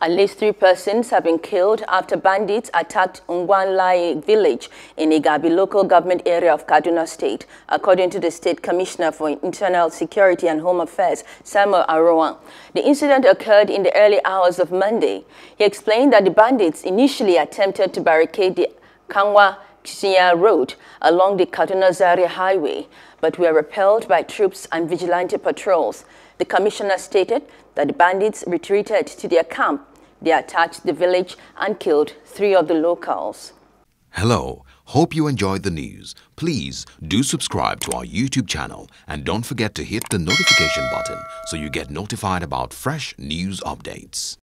At least three persons have been killed after bandits attacked Ungwan Lalle village in Igabi local government area of Kaduna State, according to the State Commissioner for Internal Security and Home Affairs, Samuel Aruwan. The incident occurred in the early hours of Monday. He explained that the bandits initially attempted to barricade the Kwanar Xiya Road along the Kaduna Zaria Highway, but were repelled by troops and vigilante patrols. The commissioner stated that the bandits retreated to their camp they attacked the village and killed three of the locals. Hello. Hope you enjoyed the news. Please do subscribe to our YouTube channel and don't forget to hit the notification button so you get notified about fresh news updates.